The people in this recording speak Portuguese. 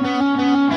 Música